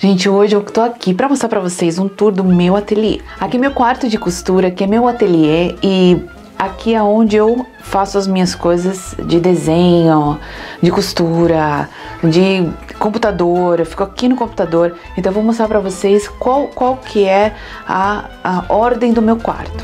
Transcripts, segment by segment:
Gente, hoje eu tô aqui para mostrar para vocês um tour do meu ateliê. Aqui é meu quarto de costura, aqui é meu ateliê e aqui é onde eu faço as minhas coisas de desenho, de costura, de computador, eu fico aqui no computador. Então eu vou mostrar para vocês qual, qual que é a, a ordem do meu quarto.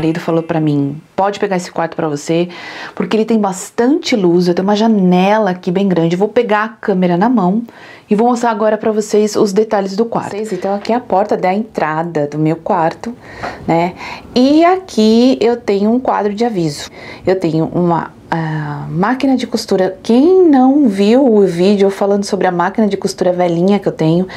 Marido falou para mim: pode pegar esse quarto para você, porque ele tem bastante luz. Eu tenho uma janela aqui bem grande. vou pegar a câmera na mão e vou mostrar agora para vocês os detalhes do quarto. Então, aqui é a porta da entrada do meu quarto, né? E aqui eu tenho um quadro de aviso. Eu tenho uma a máquina de costura. Quem não viu o vídeo falando sobre a máquina de costura velhinha que eu tenho,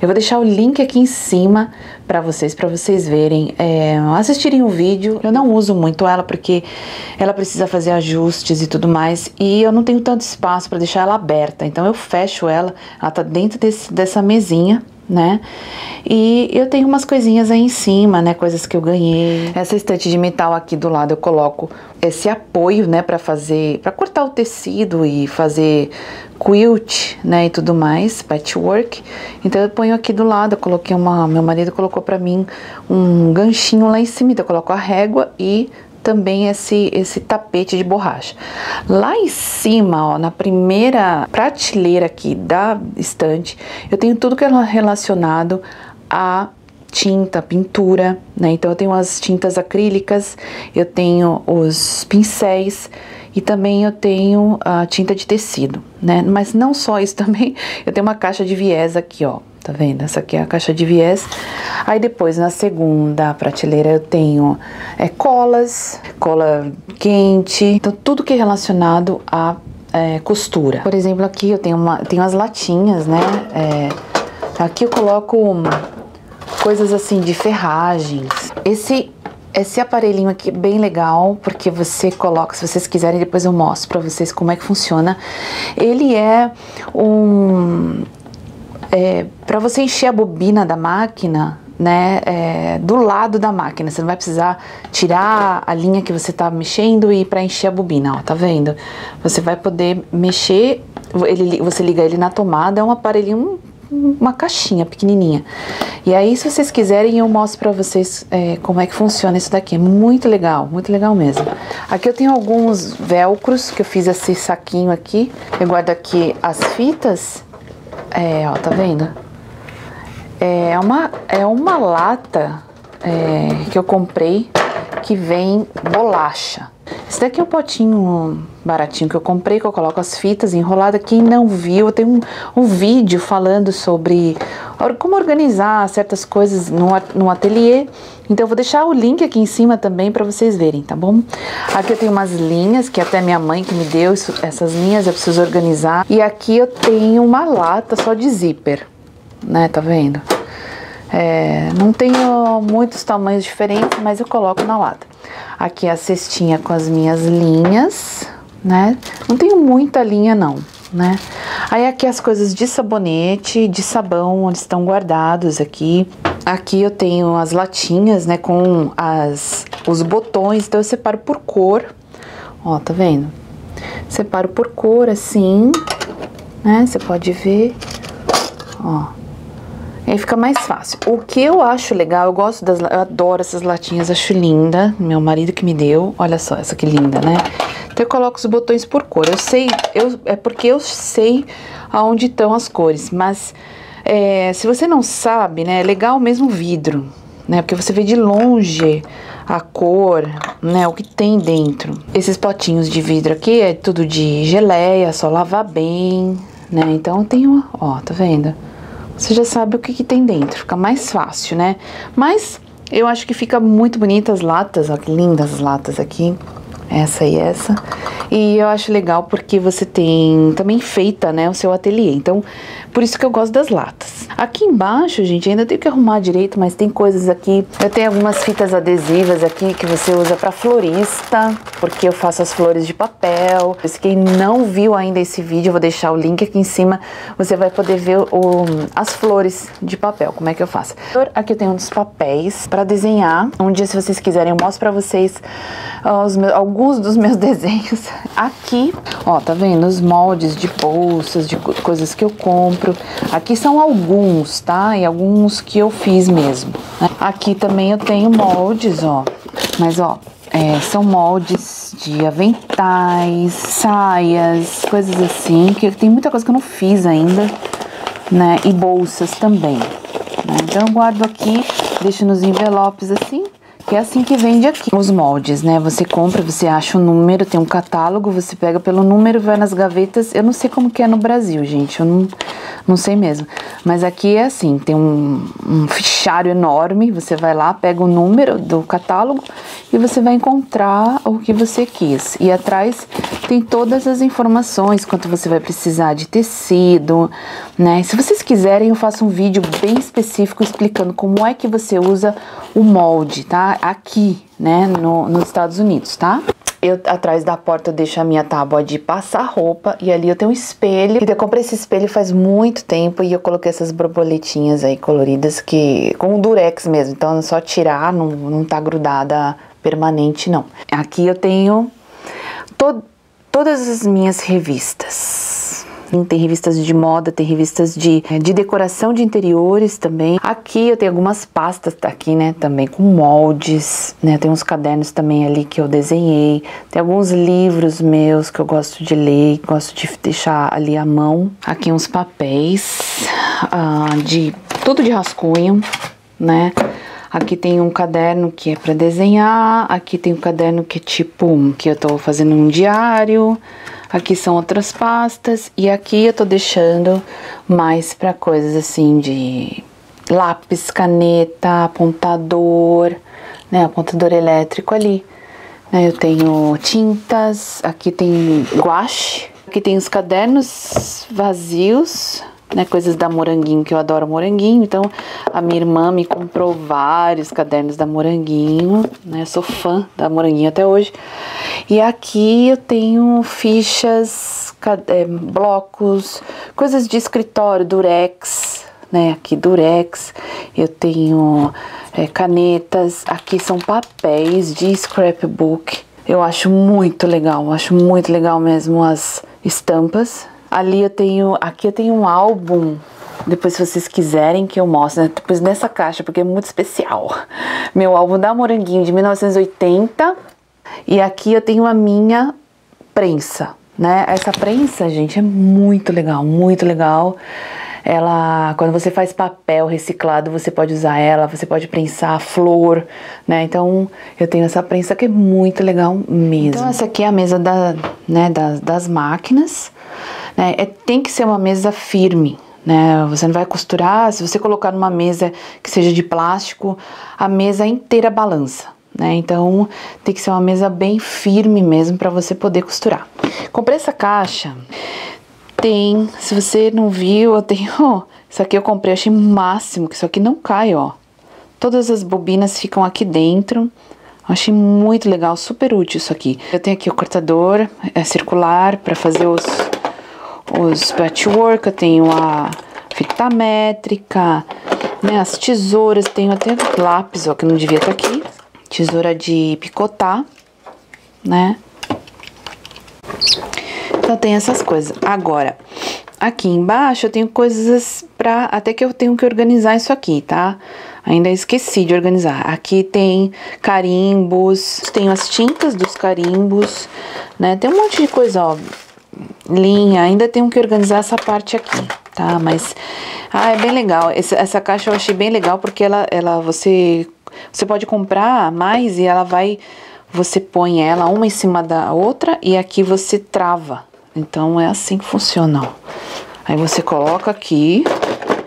eu vou deixar o link aqui em cima para vocês, para vocês verem, é, assistirem o vídeo. Eu não uso muito ela porque ela precisa fazer ajustes e tudo mais e eu não tenho tanto espaço para deixar ela aberta. Então eu fecho ela, ela tá dentro desse, dessa mesinha né? E eu tenho umas coisinhas aí em cima, né? Coisas que eu ganhei. Essa estante de metal aqui do lado eu coloco esse apoio, né? Para fazer, para cortar o tecido e fazer quilt, né? E tudo mais, patchwork. Então eu ponho aqui do lado, eu coloquei uma, meu marido colocou para mim um ganchinho lá em cima, então eu coloco a régua e também esse, esse tapete de borracha. Lá em cima, ó, na primeira prateleira aqui da estante, eu tenho tudo que é relacionado a tinta, pintura, né? Então eu tenho as tintas acrílicas, eu tenho os pincéis e também eu tenho a tinta de tecido, né? Mas não só isso também, eu tenho uma caixa de viés aqui, ó. Tá vendo? Essa aqui é a caixa de viés. Aí depois, na segunda prateleira, eu tenho é, colas, cola quente. Então, tudo que é relacionado a é, costura. Por exemplo, aqui eu tenho, uma, tenho as latinhas, né? É, aqui eu coloco coisas assim de ferragens. Esse esse aparelhinho aqui é bem legal, porque você coloca, se vocês quiserem, depois eu mostro para vocês como é que funciona. Ele é um é, para você encher a bobina da máquina, né, é, do lado da máquina. Você não vai precisar tirar a linha que você está mexendo e para encher a bobina, ó, tá vendo? Você vai poder mexer, ele, você liga ele na tomada, é um aparelhinho, uma caixinha pequenininha. E aí, se vocês quiserem, eu mostro para vocês é, como é que funciona isso daqui. É muito legal, muito legal mesmo. Aqui eu tenho alguns velcros que eu fiz esse saquinho aqui. Eu guardo aqui as fitas é, ó, tá vendo? É uma, é uma lata é, que eu comprei que vem bolacha. Esse daqui é um potinho baratinho que eu comprei, que eu coloco as fitas enroladas. Quem não viu, tenho um, um vídeo falando sobre como organizar certas coisas no, no ateliê. Então eu vou deixar o link aqui em cima também para vocês verem, tá bom? Aqui eu tenho umas linhas, que até minha mãe que me deu isso, essas linhas, eu preciso organizar. E aqui eu tenho uma lata só de zíper, né, tá vendo? É, não tenho muitos tamanhos diferentes, mas eu coloco na lata. Aqui a cestinha com as minhas linhas, né? Não tenho muita linha não, né? Aí aqui as coisas de sabonete, de sabão, onde estão guardados aqui. Aqui eu tenho as latinhas, né, com as, os botões, então eu separo por cor. Ó, tá vendo? Separo por cor, assim, né? Você pode ver, ó. Aí fica mais fácil. O que eu acho legal, eu gosto das, eu adoro essas latinhas, acho linda. Meu marido que me deu, olha só, essa que linda, né? Então eu coloco os botões por cor. Eu sei, eu, é porque eu sei aonde estão as cores, mas é, se você não sabe, né, é legal mesmo vidro, né? Porque você vê de longe a cor, né, o que tem dentro. Esses potinhos de vidro aqui é tudo de geleia, só lavar bem, né? Então tem, ó, tá vendo? Você já sabe o que, que tem dentro, fica mais fácil, né? Mas eu acho que fica muito bonita as latas, ó, que lindas as latas aqui, essa e essa. E eu acho legal porque você tem também feita, né, o seu ateliê. Então, Por isso que eu gosto das latas. Aqui embaixo, gente, ainda tenho que arrumar direito, mas tem coisas aqui. Eu tenho algumas fitas adesivas aqui que você usa para florista, porque eu faço as flores de papel. Se quem não viu ainda esse vídeo, eu vou deixar o link aqui em cima. Você vai poder ver o, as flores de papel, como é que eu faço. Aqui eu tenho uns papéis para desenhar. Um dia, se vocês quiserem, eu mostro para vocês meus, alguns dos meus desenhos. Aqui, ó, tá vendo? Os moldes de bolsas, de coisas que eu compro. Aqui são alguns, tá? E alguns que eu fiz mesmo. Né? Aqui também eu tenho moldes, ó. Mas, ó, é, são moldes de aventais, saias, coisas assim, que tem muita coisa que eu não fiz ainda, né? E bolsas também. Né? Então eu guardo aqui, deixo nos envelopes assim, é assim que vende aqui. Os moldes, né? Você compra, você acha o um número, tem um catálogo, você pega pelo número, vai nas gavetas. Eu não sei como que é no Brasil, gente. Eu não, não sei mesmo. Mas aqui é assim, tem um, um fichário enorme, você vai lá, pega o número do catálogo e você vai encontrar o que você quis. E atrás tem todas as informações, quanto você vai precisar de tecido, né? Se vocês quiserem, eu faço um vídeo bem específico explicando como é que você usa o molde, tá? Aqui, né, no, nos Estados Unidos, tá? Eu, atrás da porta, eu deixo a minha tábua de passar roupa e ali eu tenho um espelho. Eu comprei esse espelho faz muito tempo e eu coloquei essas borboletinhas aí coloridas que... com durex mesmo, então é só tirar, não, não tá grudada permanente não. Aqui eu tenho to, todas as minhas revistas tem revistas de moda, tem revistas de, de decoração de interiores também. Aqui eu tenho algumas pastas tá aqui, né, também com moldes, né, tem uns cadernos também ali que eu desenhei. Tem alguns livros meus que eu gosto de ler, gosto de deixar ali à mão. Aqui uns papéis uh, de tudo de rascunho, né? Aqui tem um caderno que é para desenhar, aqui tem um caderno que é tipo que eu tô fazendo um diário. Aqui são outras pastas e aqui eu tô deixando mais para coisas assim de lápis, caneta, apontador, né, apontador elétrico ali. Né, eu tenho tintas, aqui tem guache, aqui tem os cadernos vazios, né, coisas da Moranguinho, que eu adoro Moranguinho. Então, a minha irmã me comprou vários cadernos da Moranguinho, né? Sou fã da Moranguinho até hoje. E aqui eu tenho fichas, é, blocos, coisas de escritório, durex, né? Aqui durex. Eu tenho é, canetas. Aqui são papéis de scrapbook. Eu acho muito legal, acho muito legal mesmo as estampas, Ali eu tenho, aqui eu tenho um álbum, depois se vocês quiserem que eu mostre, né? depois nessa caixa, porque é muito especial. Meu álbum da Moranguinho de 1980 e aqui eu tenho a minha prensa, né? Essa prensa, gente, é muito legal, muito legal. Ela, quando você faz papel reciclado, você pode usar ela, você pode prensar flor, né? Então, eu tenho essa prensa que é muito legal mesmo. Então, essa aqui é a mesa da, né, das, das máquinas. Né? É, tem que ser uma mesa firme, né? Você não vai costurar, se você colocar numa mesa que seja de plástico, a mesa inteira balança. Né? Então tem que ser uma mesa bem firme mesmo para você poder costurar. Comprei essa caixa, tem, se você não viu, eu tenho, isso aqui eu comprei, achei máximo, que isso aqui não cai, ó. Todas as bobinas ficam aqui dentro, achei muito legal, super útil isso aqui. Eu tenho aqui o cortador é circular para fazer os os patchwork, eu tenho a fita métrica, né, as tesouras, tenho até lápis, ó, que não devia estar tá aqui, tesoura de picotar, né. Então tem essas coisas. Agora, aqui embaixo eu tenho coisas pra, até que eu tenho que organizar isso aqui, tá? Ainda esqueci de organizar. Aqui tem carimbos, tenho as tintas dos carimbos, né? Tem um monte de coisa, ó linha, ainda tenho que organizar essa parte aqui, tá? Mas, ah, é bem legal, essa, essa caixa eu achei bem legal porque ela, ela, você, você pode comprar mais e ela vai, você põe ela uma em cima da outra e aqui você trava, então é assim que funciona, ó. Aí você coloca aqui,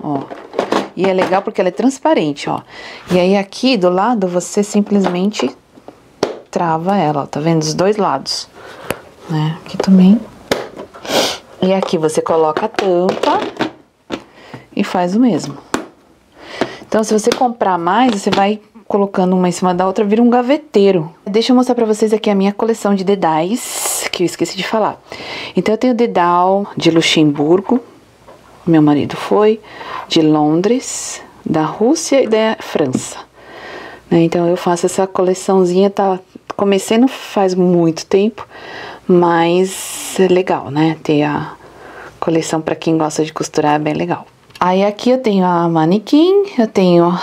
ó, e é legal porque ela é transparente, ó. E aí aqui do lado você simplesmente trava ela, ó, tá vendo? Dos dois lados, né? Aqui também e aqui você coloca a tampa, faz o mesmo. Então, se você comprar mais, você vai colocando uma em cima da outra, vira um gaveteiro. Deixa eu mostrar pra vocês aqui a minha coleção de dedais, que eu esqueci de falar. Então, eu tenho dedal de Luxemburgo, meu marido foi, de Londres, da Rússia e da França. Né? Então, eu faço essa coleçãozinha, tá comecei não faz muito tempo, mas é legal, né? Ter a coleção para quem gosta de costurar é bem legal. Aí aqui eu tenho a manequim, eu tenho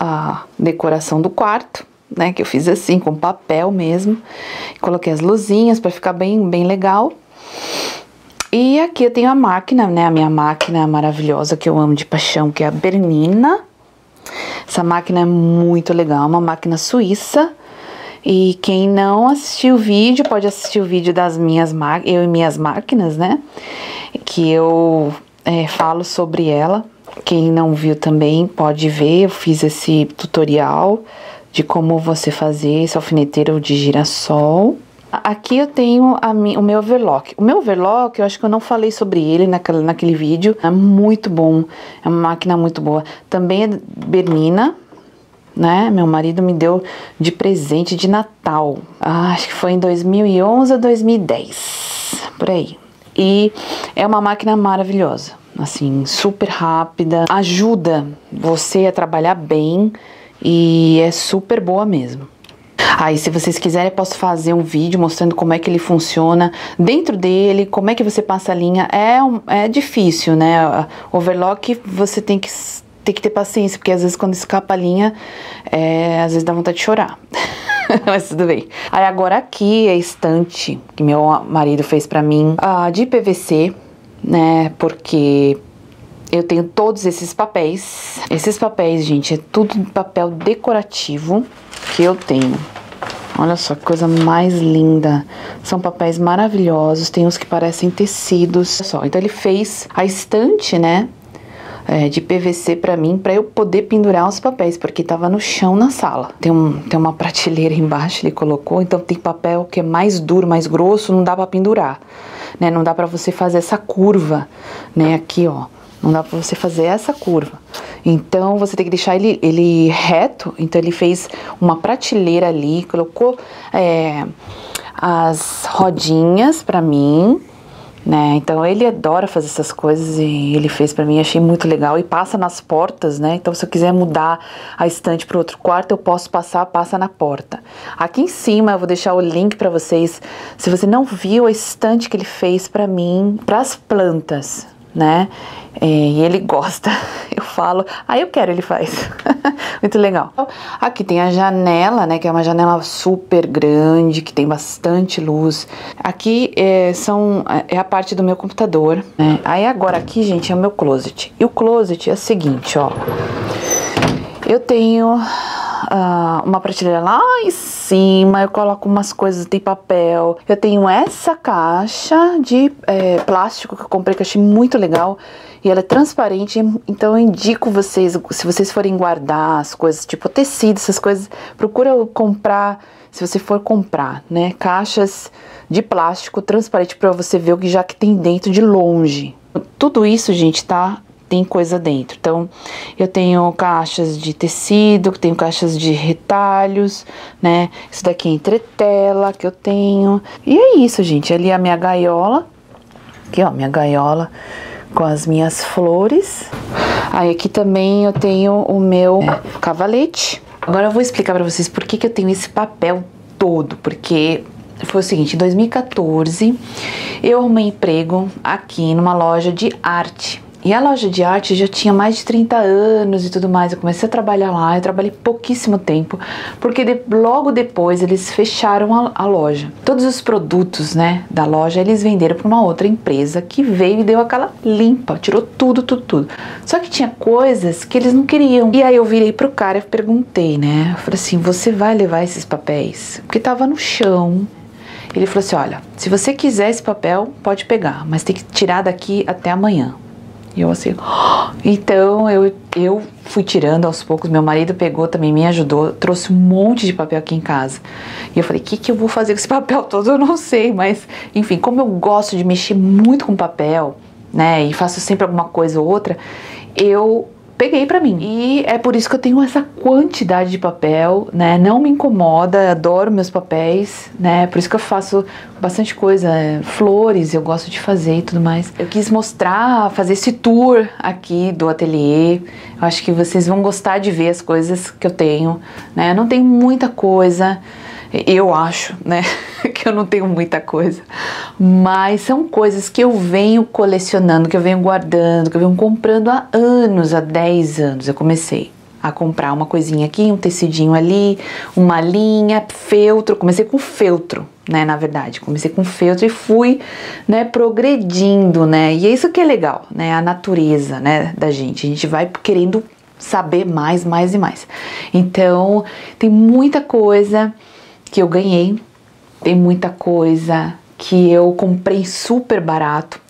a decoração do quarto, né, que eu fiz assim com papel mesmo. Coloquei as luzinhas para ficar bem bem legal. E aqui eu tenho a máquina, né, a minha máquina maravilhosa que eu amo de paixão, que é a Bernina. Essa máquina é muito legal, uma máquina suíça. E quem não assistiu o vídeo, pode assistir o vídeo das minhas eu e minhas máquinas, né? Que eu é, falo sobre ela. Quem não viu também pode ver, eu fiz esse tutorial de como você fazer esse alfineteiro de girassol. Aqui eu tenho a, o meu overlock. O meu overlock, eu acho que eu não falei sobre ele naquele, naquele vídeo. É muito bom, é uma máquina muito boa. Também é Bernina, né? Meu marido me deu de presente de Natal. Ah, acho que foi em 2011 ou 2010, por aí. E é uma máquina maravilhosa, assim, super rápida, ajuda você a trabalhar bem e é super boa mesmo. Aí, se vocês quiserem, eu posso fazer um vídeo mostrando como é que ele funciona dentro dele, como é que você passa a linha. É, um, é difícil, né? Overlock você tem que, tem que ter paciência, porque às vezes quando escapa a linha, é, às vezes dá vontade de chorar. Mas tudo bem. Aí agora aqui é estante que meu marido fez para mim, de PVC, né? Porque eu tenho todos esses papéis. Esses papéis, gente, é tudo papel decorativo que eu tenho. Olha só que coisa mais linda. São papéis maravilhosos, tem uns que parecem tecidos. Olha só, então ele fez a estante, né? É, de PVC para mim, para eu poder pendurar os papéis, porque tava no chão na sala. Tem, um, tem uma prateleira embaixo, ele colocou, então tem papel que é mais duro, mais grosso, não dá para pendurar, né? Não dá para você fazer essa curva, né? Aqui, ó. Não dá para você fazer essa curva. Então você tem que deixar ele, ele reto. Então ele fez uma prateleira ali, colocou é, as rodinhas para mim, né? Então ele adora fazer essas coisas e ele fez para mim, achei muito legal e passa nas portas, né? Então se eu quiser mudar a estante para outro quarto, eu posso passar, passa na porta. Aqui em cima eu vou deixar o link para vocês. Se você não viu a estante que ele fez para mim, para as plantas, né? É, e ele gosta. Eu falo, aí ah, eu quero, ele faz. Muito legal. Aqui tem a janela, né? Que é uma janela super grande, que tem bastante luz. Aqui é, são, é a parte do meu computador, né? Aí agora aqui, gente, é o meu closet. E o closet é o seguinte, ó. Eu tenho uh, uma prateleira lá em cima, eu coloco umas coisas, tem papel. Eu tenho essa caixa de é, plástico que eu comprei, que eu achei muito legal. E ela é transparente, então eu indico vocês, se vocês forem guardar as coisas, tipo tecido, essas coisas, procura comprar, se você for comprar, né, caixas de plástico transparente para você ver o que já que tem dentro de longe. Tudo isso, gente, tá tem coisa dentro. Então, eu tenho caixas de tecido, tenho caixas de retalhos, né? Isso daqui é entretela que eu tenho. E é isso, gente. Ali é a minha gaiola. Aqui, ó, minha gaiola com as minhas flores. Aí aqui também eu tenho o meu é, cavalete. Agora eu vou explicar para vocês por que, que eu tenho esse papel todo, porque foi o seguinte, em 2014 eu arrumei emprego aqui numa loja de arte e a loja de arte já tinha mais de 30 anos e tudo mais. Eu comecei a trabalhar lá, eu trabalhei pouquíssimo tempo, porque de, logo depois eles fecharam a, a, loja. Todos os produtos, né, da loja eles venderam para uma outra empresa que veio e deu aquela limpa, tirou tudo, tudo, tudo. Só que tinha coisas que eles não queriam. E aí eu virei pro cara e perguntei, né? Eu falei assim: "Você vai levar esses papéis?" Porque tava no chão. Ele falou assim: "Olha, se você quiser esse papel, pode pegar, mas tem que tirar daqui até amanhã." E eu assim, então eu, eu fui tirando aos poucos. Meu marido pegou também, me ajudou, trouxe um monte de papel aqui em casa. E eu falei, o que, que eu vou fazer com esse papel todo? Eu não sei, mas enfim, como eu gosto de mexer muito com papel, né, e faço sempre alguma coisa ou outra, eu peguei para mim. E é por isso que eu tenho essa quantidade de papel, né? Não me incomoda, adoro meus papéis, né? Por isso que eu faço bastante coisa, é, flores, eu gosto de fazer e tudo mais. Eu quis mostrar, fazer esse tour aqui do ateliê. Eu acho que vocês vão gostar de ver as coisas que eu tenho, né? Eu não tenho muita coisa, eu acho, né? que eu não tenho muita coisa, mas são coisas que eu venho colecionando, que eu venho guardando, que eu venho comprando há anos, há 10 anos. Eu comecei a comprar uma coisinha aqui, um tecidinho ali, uma linha, feltro, comecei com feltro, né, na verdade, comecei com feltro e fui, né, progredindo, né, e é isso que é legal, né, a natureza, né, da gente, a gente vai querendo saber mais, mais e mais. Então, tem muita coisa que eu ganhei tem muita coisa que eu comprei super barato.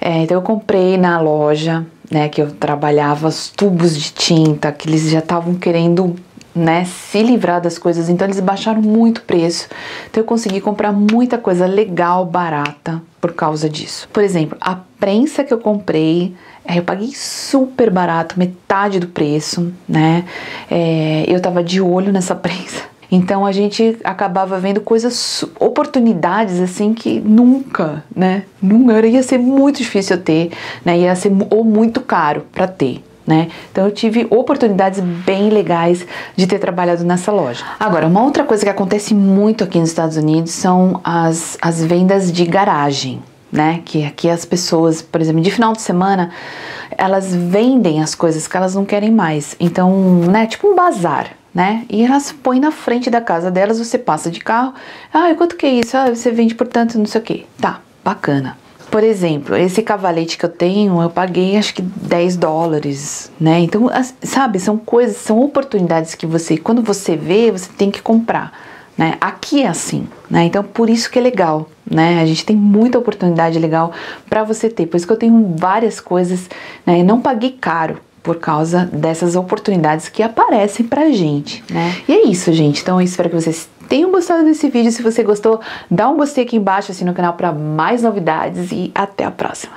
É, então eu comprei na loja, né, que eu trabalhava os tubos de tinta, que eles já estavam querendo, né, se livrar das coisas, então eles baixaram muito o preço. Então eu consegui comprar muita coisa legal, barata por causa disso. Por exemplo, a prensa que eu comprei, é, eu paguei super barato, metade do preço, né? É, eu tava de olho nessa prensa então a gente acabava vendo coisas, oportunidades assim que nunca, né? Nunca ia ser muito difícil eu ter, né? Ia ser ou muito caro para ter. Né? Então eu tive oportunidades bem legais de ter trabalhado nessa loja. Agora, uma outra coisa que acontece muito aqui nos Estados Unidos são as, as vendas de garagem, né? Que aqui as pessoas, por exemplo, de final de semana, elas vendem as coisas que elas não querem mais. Então, né? Tipo um bazar, né? E elas põem na frente da casa delas, você passa de carro, ah, quanto que é isso? Ah, você vende por tanto, não sei o que. Tá, bacana. Por exemplo, esse cavalete que eu tenho, eu paguei acho que 10 dólares, né? Então, sabe, são coisas, são oportunidades que você, quando você vê, você tem que comprar, né? Aqui é assim, né? Então, por isso que é legal, né? A gente tem muita oportunidade legal para você ter. Por isso que eu tenho várias coisas, né? Eu não paguei caro, por causa dessas oportunidades que aparecem pra gente, né? E é isso, gente. Então eu espero que vocês tenham gostado desse vídeo. Se você gostou, dá um gostei aqui embaixo, assim no canal para mais novidades e até a próxima.